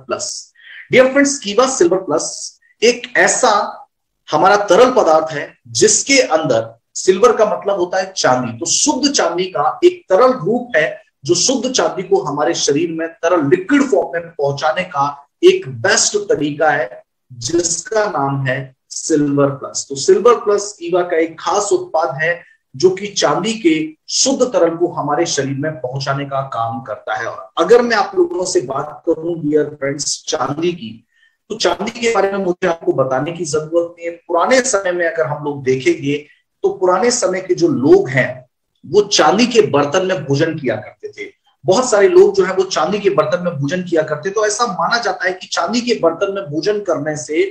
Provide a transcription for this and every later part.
Plus dear friends Keva silver plus एक ऐसा हमारा तरल पदार्थ है जिसके अंदर सिल्वर का मतलब होता है चांदी। तो शुद्ध चांदी का एक तरल रूप है जो शुद्ध चांदी को हमारे शरीर में तरल लिक्विड फॉर्म में पहुँचाने का एक बेस्ट तरीका है, जिसका नाम है सिल्वर प्लस तो सिल्वर प्लस कीवा का एक खास उत्पाद है जो कि चांदी के शुद्ध तरल को हमारे शरीर में पहुँचाने का काम करता है। और अगर मैं आप लोगों से बात करूँ डियर फ्रेंड्स चांदी की तो चांदी के बारे में मुझे आपको बताने की ज़रूरत नहीं है। पुराने समय में अगर हम लोग देखेंगे तो पुराने समय के जो लोग हैं, वो चांदी के बर्तन में भोजन किया करते थे। बहुत सारे लोग जो है, वो चांदी के बर्तन में भोजन किया करते तो ऐसा माना जाता है कि चांदी के बर्तन में भोजन करने से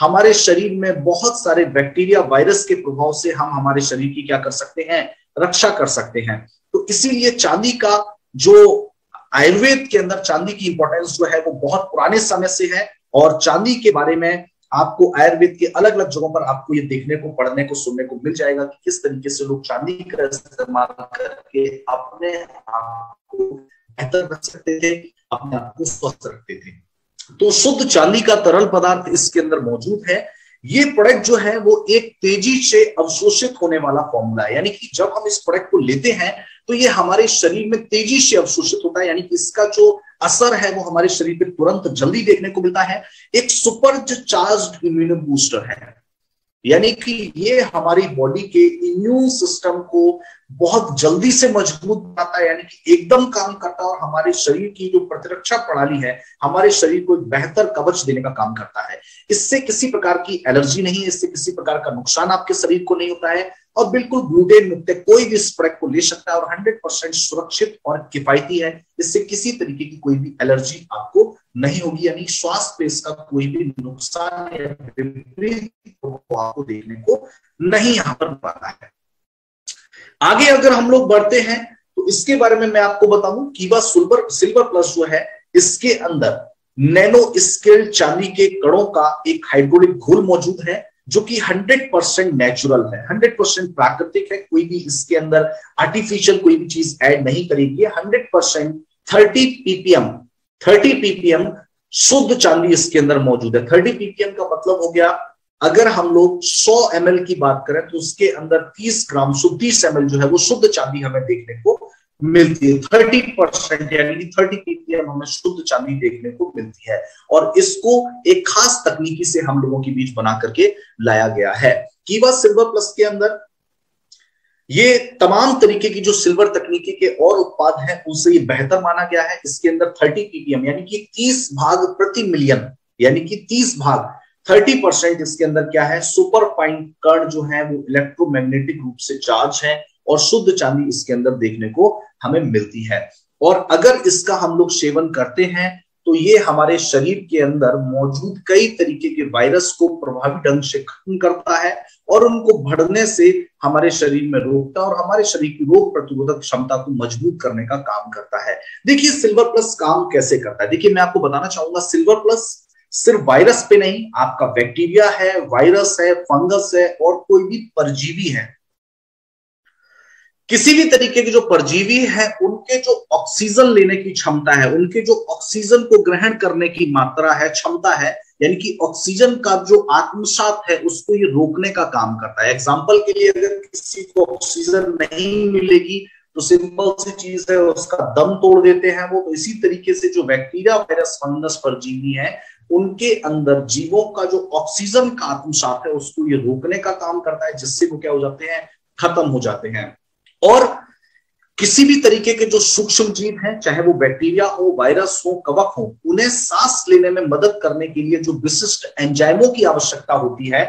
हमारे शरीर में बहुत सारे बैक्टीरिया वायरस के प्रभाव से हम हमारे शरीर की क्या कर सकते हैं? रक्षा कर सकते हैं। तो इसीलिए चांदी का जो आयुर्वेद के अंदर चांदी की इंपॉर्टेंस जो है वो बहुत पुराने समय से है और चांदी के बारे में आपको आयुर्वेद के अलग अलग जगहों पर आपको ये देखने को, पढ़ने को, सुनने को मिल जाएगा कि किस तरीके से लोग चांदी का इस्तेमाल करके अपने आप को बेहतर रख सकते थे, अपने आप को स्वस्थ रखते थे। तो शुद्ध चांदी का तरल पदार्थ इसके अंदर मौजूद है। ये प्रोडक्ट जो है, वो एक तेज़ी से अवशोषित होने वाला फॉर्मूला है। यानी कि जब हम इस प्रोडक्ट को लेते हैं तो ये हमारे शरीर में तेज़ी से अवशोषित होता है। यानी कि इसका जो असर है, वो हमारे शरीर पे तुरंत जल्दी देखने को मिलता है। एक सुपर चार्ज इम्यूनो बूस्टर है। यानी कि ये हमारी बॉडी के इम्यून सिस्टम को बहुत जल्दी से मज़बूत बनाता है, यानी कि एकदम काम करता है और हमारे शरीर की जो प्रतिरक्षा प्रणाली है, हमारे शरीर को एक बेहतर कवच देने का काम करता है। इससे किसी प्रकार की एलर्जी नहीं है, इससे किसी प्रकार का नुकसान आपके शरीर को नहीं होता है और बिल्कुल ग्लूटेन मुक्त कोई भी इस प्रोडक्ट को ले सकता है और हंड्रेड परसेंट सुरक्षित और किफायती है। इससे किसी तरीके की कोई भी एलर्जी आपको नहीं होगी, यानी स्वास्थ्य पे इसका कोई भी नुकसान आपको देखने को नहीं यहाँ पर पाता है। आगे अगर हम लोग बढ़ते हैं तो इसके बारे में मैं आपको बताऊँ कीवा सिल्वर सिल्वर प्लस जो है, इसके अंदर नैनो स्केल चांदी के कणों का एक हाइड्रोलिक घोल मौजूद है, जो कि 100 परसेंट नेचुरल है। 100 परसेंट प्राकृतिक है, कोई भी इसके अंदर आर्टिफिशियल कोई भी चीज़ ऐड नहीं करेगी। 100 परसेंट थर्टी पीपीएम 30 पीपीएम शुद्ध चांदी इसके अंदर मौजूद है। 30 पीपीएम का मतलब हो गया, अगर हम लोग 100 एम की बात करें तो उसके अंदर 30 ग्राम शुद्ध तीस एम जो है वो शुद्ध चांदी हमें देखने को मिलती है। थर्टी परसेंट यानी कि थर्टी पीपीएम हमें शुद्ध चांदी देखने को मिलती है और इसको एक खास तकनीकी से हम लोगों के बीच बना करके लाया गया है। कीवा सिल्वर प्लस के अंदर ये तमाम तरीके की जो सिल्वर तकनीकी के और उत्पाद हैं, उनसे ये बेहतर माना गया है। इसके अंदर थर्टी पीपीएम यानी कि तीस भाग प्रति मिलियन, यानी कि तीस भाग, थर्टी परसेंट इसके अंदर क्या है? सुपर फाइन कण जो है, वो इलेक्ट्रोमैग्नेटिक रूप से चार्ज है और शुद्ध चांदी इसके अंदर देखने को हमें मिलती है। और अगर इसका हम लोग सेवन करते हैं तो ये हमारे शरीर के अंदर मौजूद कई तरीके के वायरस को प्रभावी ढंग से खत्म करता है और उनको बढ़ने से हमारे शरीर में रोकता और हमारे शरीर की रोग प्रतिरोधक क्षमता को मज़बूत करने का काम करता है। देखिए, सिल्वर प्लस काम कैसे करता है? देखिए, मैं आपको बताना चाहूँगा, सिल्वर प्लस सिर्फ़ वायरस पे नहीं, आपका बैक्टीरिया है, वायरस है, फंगस है और कोई भी परजीवी है। किसी भी तरीके के जो परजीवी है, उनके जो ऑक्सीजन लेने की क्षमता है, उनके जो ऑक्सीजन को ग्रहण करने की मात्रा है, क्षमता है, यानी कि ऑक्सीजन का जो आत्मसात है, उसको ये रोकने का काम करता है। एग्ज़ाम्पल के लिए अगर किसी को ऑक्सीजन नहीं मिलेगी तो सिंपल सी चीज़ है, उसका दम तोड़ देते हैं वो। तो इसी तरीके से जो बैक्टीरिया वायरस फंगस परजीवी है, उनके अंदर जीवों का जो ऑक्सीजन का आत्मसात है, उसको ये रोकने का काम करता है, जिससे वो क्या हो जाते हैं? खत्म हो जाते हैं। और किसी भी तरीके के जो सूक्ष्म जीव हैं, चाहे वो बैक्टीरिया हो, वायरस हो, कवक हो, उन्हें सांस लेने में मदद करने के लिए जो विशिष्ट एंजाइमों की आवश्यकता होती है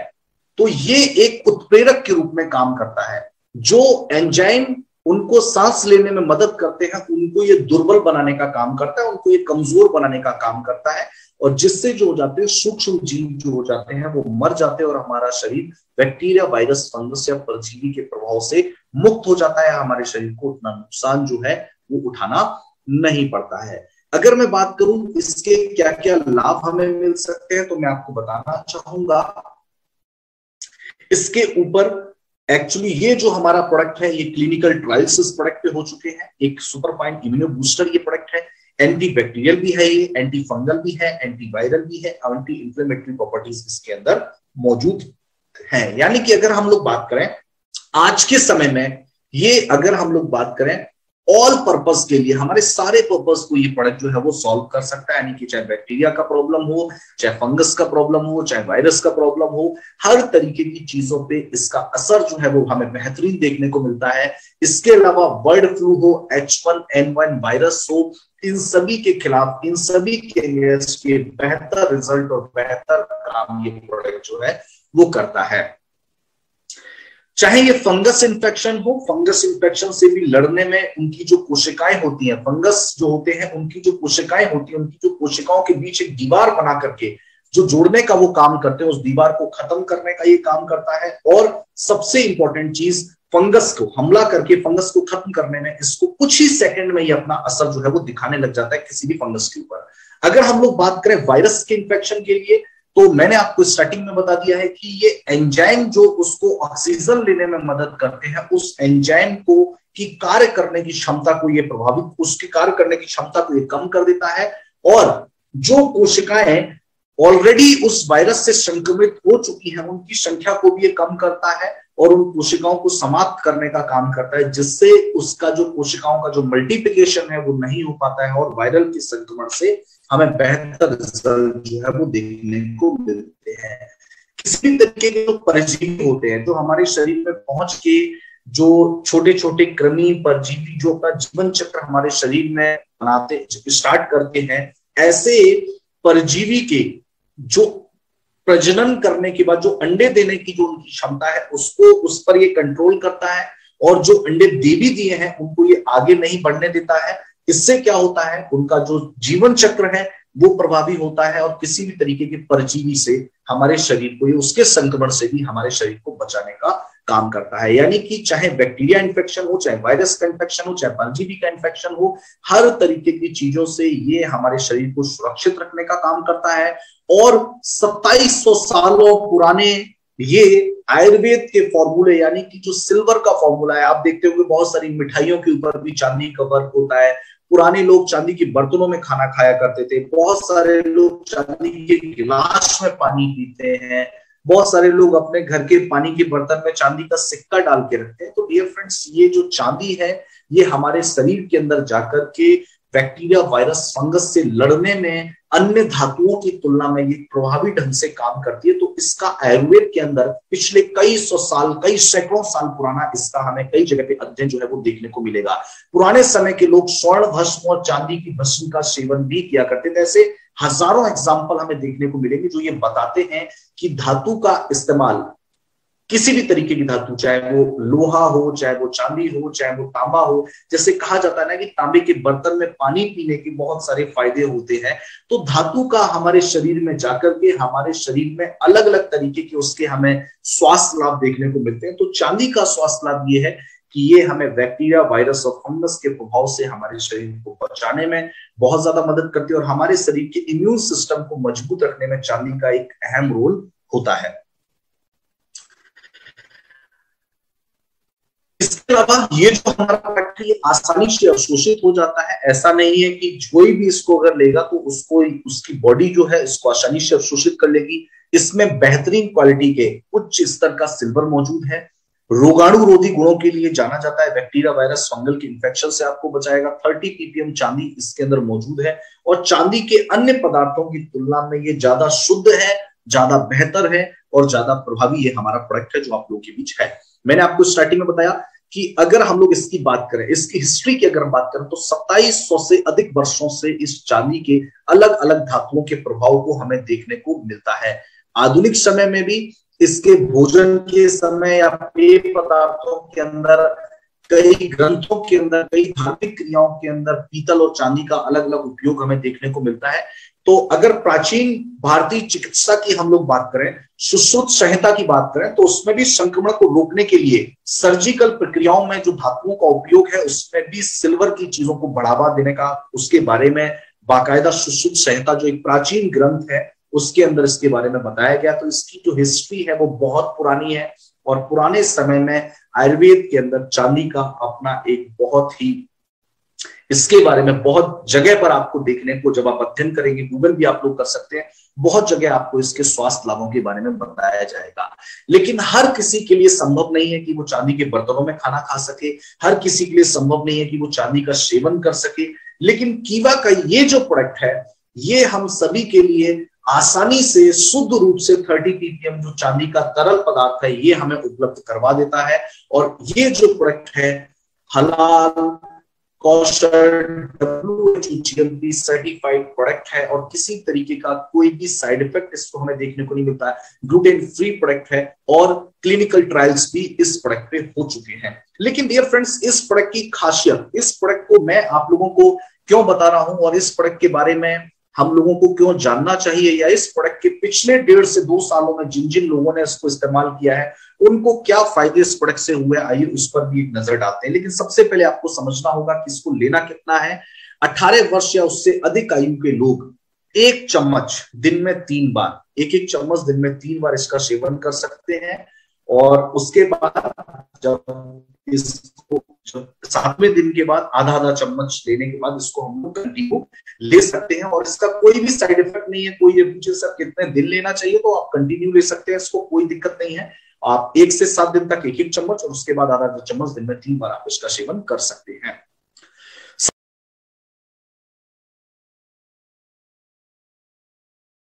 तो ये एक उत्प्रेरक के रूप में काम करता है। जो एंजाइम उनको सांस लेने में मदद करते हैं, उनको ये दुर्बल बनाने का काम करता है, उनको ये कमज़ोर बनाने का काम करता है। और जिससे जो हो जाते हैं, सूक्ष्म जीव जो हो जाते हैं, वो मर जाते हैं और हमारा शरीर बैक्टीरिया, वायरस, फंगस या परजीवी के प्रभाव से मुक्त हो जाता है। हमारे शरीर को उतना नुकसान जो है, वो उठाना नहीं पड़ता है। अगर मैं बात करूँ इसके क्या क्या लाभ हमें मिल सकते हैं तो मैं आपको बताना चाहूँगा। इसके ऊपर एक्चुअली ये जो हमारा प्रोडक्ट है, ये क्लिनिकल ट्रायल्स इस प्रोडक्ट पे हो चुके हैं। एक सुपर फाइन इम्यूनो बूस्टर ये प्रोडक्ट है। एंटी बैक्टीरियल भी है ये एंटी फंगल भी है एंटी वायरल भी है एंटी इंफ्लेमेटरी प्रॉपर्टीज़ इसके अंदर मौजूद है। यानी कि अगर हम लोग बात करें, आज के समय में ये अगर हम लोग बात करें ऑल पर्पस के लिए, हमारे सारे पर्पस को ये प्रोडक्ट जो है वो सॉल्व कर सकता है, यानी कि चाहे बैक्टीरिया का प्रॉब्लम हो, चाहे फंगस का प्रॉब्लम हो, चाहे वायरस का प्रॉब्लम हो, हर तरीके की चीज़ों पे इसका असर जो है वो हमें बेहतरीन देखने को मिलता है। इसके अलावा बर्ड फ्लू हो H one N one virus हो, इन सभी के खिलाफ, इन सभी के बेहतर रिज़ल्ट और बेहतर काम ये प्रोडक्ट जो है वो करता है। चाहे ये फंगस इन्फेक्शन हो, फंगस इन्फेक्शन से भी लड़ने में उनकी जो कोशिकाएँ होती हैं, फंगस जो होते हैं, उनकी जो कोशिकाएँ होती हैं, उनकी जो कोशिकाओं के बीच एक दीवार बना करके जो जोड़ने का वो काम करते हैं, उस दीवार को खत्म करने का ये काम करता है। और सबसे इंपॉर्टेंट चीज़, फंगस को, हमला करके फंगस को खत्म करने में, इसको कुछ ही सेकंड में ही अपना असर जो है वो दिखाने लग जाता है किसी भी फंगस के ऊपर। अगर हम लोग बात करें वायरस के इंफेक्शन के लिए तो मैंने आपको स्टार्टिंग में बता दिया है कि ये एंजाइम जो उसको ऑक्सीजन लेने में मदद करते हैं, उस एंजाइम को की कार्य करने की क्षमता को ये प्रभावित, उसके कार्य करने की क्षमता को ये कम कर देता है और जो कोशिकाएँ ऑलरेडी उस वायरस से संक्रमित हो चुकी हैं, उनकी संख्या को भी ये कम करता है। और उन कोशिकाओं को समाप्त करने का काम करता है, जिससे उसका जो कोशिकाओं का जो मल्टीप्लिकेशन है, वो नहीं हो पाता है और वायरल के संक्रमण से हमें बेहतर रिज़ल्ट जो है वो देखने को मिलते हैं। किसी भी तरीके के जो परजीवी होते हैं, जो हमारे शरीर में पहुँच के जो छोटे छोटे कृमि, परजीवी, जो अपना जीवन चक्र हमारे शरीर में बनाते स्टार्ट करते हैं, ऐसे परजीवी के जो प्रजनन करने के बाद जो अंडे देने की जो उनकी क्षमता है, उसको, उस पर ये कंट्रोल करता है और जो अंडे दे भी दिए हैं, उनको ये आगे नहीं बढ़ने देता है। इससे क्या होता है? उनका जो जीवन चक्र है, वो प्रभावी होता है और किसी भी तरीके के परजीवी से हमारे शरीर को ये उसके संक्रमण से भी हमारे शरीर को बचाने का काम करता है। यानी कि चाहे बैक्टीरिया इन्फेक्शन हो, चाहे वायरस का इन्फेक्शन हो, चाहे परजीवी का इन्फेक्शन हो, हर तरीके की चीज़ों से ये हमारे शरीर को सुरक्षित रखने का काम करता है। और 2700 सालों पुराने ये आयुर्वेद के फॉर्मूले यानी कि जो सिल्वर का फॉर्मूला है, आप देखते होंगे बहुत सारी मिठाइयों के ऊपर भी चांदी का वर्क होता है। पुराने लोग चांदी के बर्तनों में खाना खाया करते थे। बहुत सारे लोग चांदी के गिलास में पानी पीते हैं। बहुत सारे लोग अपने घर के पानी के बर्तन में चांदी का सिक्का डाल के रखते हैं। तो डियर फ्रेंड्स ये जो चांदी है, ये हमारे शरीर के अंदर जाकर के बैक्टीरिया वायरस, फंगस से लड़ने में अन्य धातुओं की तुलना में ये प्रभावी ढंग से काम करती है। तो इसका आयुर्वेद के अंदर पिछले कई सौ साल, कई सैकड़ों साल पुराना इसका हमें कई जगह पे अध्ययन जो है वो देखने को मिलेगा। पुराने समय के लोग स्वर्ण भस्म और चांदी की भस्म का सेवन भी किया करते थे। ऐसे हज़ारों एग्ज़ाम्पल हमें देखने को मिलेंगे जो ये बताते हैं कि धातु का इस्तेमाल किसी भी तरीके की धातु, चाहे वो लोहा हो, चाहे वो चांदी हो, चाहे वो तांबा हो, जैसे कहा जाता है ना कि तांबे के बर्तन में पानी पीने के बहुत सारे फ़ायदे होते हैं तो धातु का हमारे शरीर में जाकर के, हमारे शरीर में अलग अलग तरीके के उसके हमें स्वास्थ्य लाभ देखने को मिलते हैं। तो चांदी का स्वास्थ्य लाभ ये है कि ये हमें बैक्टीरिया, वायरस और फंगस के प्रभाव से हमारे शरीर को बचाने में बहुत ज़्यादा मदद करती है और हमारे शरीर के इम्यून सिस्टम को मज़बूत रखने में चांदी का एक अहम रोल होता है इसके अलावा ये जो हमारा ये आसानी से अवशोषित हो जाता है। ऐसा नहीं है कि कोई भी इसको अगर लेगा तो उसको उसकी बॉडी जो है, इसको आसानी से अवशोषित कर लेगी। इसमें बेहतरीन क्वालिटी के उच्च स्तर का सिल्वर मौजूद है। रोगाणु रोधी गुणों के लिए जाना जाता है। बैक्टीरिया वायरस फंगल के इन्फेक्शन से आपको बचाएगा। 30 पीपीएम चांदी इसके अंदर मौजूद है। और चांदी के अन्य पदार्थों की तुलना में ये ज़्यादा शुद्ध है, ज़्यादा बेहतर है और ज़्यादा प्रभावी ये हमारा प्रोडक्ट है जो आप लोगों के बीच है। मैंने आपको स्टार्टिंग में बताया कि अगर हम लोग इसकी बात करें, इसकी हिस्ट्री की अगर हम बात करें तो 2700 से अधिक वर्षों से इस चांदी के अलग अलग धातुओं के प्रभाव को हमें देखने को मिलता है। आधुनिक समय में भी इसके भोजन के समय या पेय पदार्थों के अंदर, कई ग्रंथों के अंदर, कई धार्मिक क्रियाओं के अंदर पीतल और चांदी का अलग अलग उपयोग हमें देखने को मिलता है। तो अगर प्राचीन भारतीय चिकित्सा की हम लोग बात करें, सुश्रुत संहिता की बात करें तो उसमें भी संक्रमण को रोकने के लिए सर्जिकल प्रक्रियाओं में जो धातुओं का उपयोग है, उसमें भी सिल्वर की चीज़ों को बढ़ावा देने का, उसके बारे में बाकायदा सुश्रुत संहिता जो एक प्राचीन ग्रंथ है, उसके अंदर इसके बारे में बताया गया। तो इसकी जो हिस्ट्री है, वो बहुत पुरानी है और पुराने समय में आयुर्वेद के अंदर चांदी का अपना एक बहुत ही इसके बारे में बहुत जगह पर आपको देखने को जब आप अध्ययन करेंगे गूगल भी आप लोग कर सकते हैं। बहुत जगह आपको इसके स्वास्थ्य लाभों के बारे में बताया जाएगा। लेकिन हर किसी के लिए संभव नहीं है कि वो चांदी के बर्तनों में खाना खा सके। हर किसी के लिए संभव नहीं है कि वो चांदी का सेवन कर सके। लेकिन कीवा का ये जो प्रोडक्ट है, ये हम सभी के लिए आसानी से, शुद्ध रूप से 30 पीपीएम जो चांदी का तरल पदार्थ है, ये हमें उपलब्ध करवा देता है। और ये जो प्रोडक्ट है, हलाल सर्टिफाइड प्रोडक्ट है और किसी तरीके का कोई भी साइड इफ़ेक्ट इसको हमें देखने को नहीं मिलता है। ग्लूटेन फ्री प्रोडक्ट है और क्लिनिकल ट्रायल्स भी इस प्रोडक्ट पे हो चुके हैं। लेकिन डियर फ्रेंड्स इस प्रोडक्ट की खासियत, इस प्रोडक्ट को मैं आप लोगों को क्यों बता रहा हूँ और इस प्रोडक्ट के बारे में हम लोगों को क्यों जानना चाहिए? या इस प्रोडक्ट के पिछले डेढ़ से दो सालों में जिन जिन लोगों ने इसको इस्तेमाल किया है, उनको क्या फ़ायदे इस प्रोडक्ट से हुए? आइए उस पर भी एक नज़र डालते हैं। लेकिन सबसे पहले आपको समझना होगा कि इसको लेना कितना है। अठारह वर्ष या उससे अधिक आयु के लोग एक चम्मच दिन में तीन बार एक एक चम्मच दिन में तीन बार इसका सेवन कर सकते हैं। और उसके बाद जब इसको सातवें दिन के बाद आधा आधा चम्मच लेने के बाद इसको हम लोग कंटिन्यू ले सकते हैं और इसका कोई भी साइड इफ़ेक्ट नहीं है, कोई ये पूछे सर कितने दिन लेना चाहिए तो आप कंटिन्यू ले सकते हैं, इसको कोई दिक्कत नहीं है। आप एक से सात दिन तक एक एक चम्मच और उसके बाद आधा आधा चम्मच दिन में तीन बार आप इसका सेवन कर सकते हैं।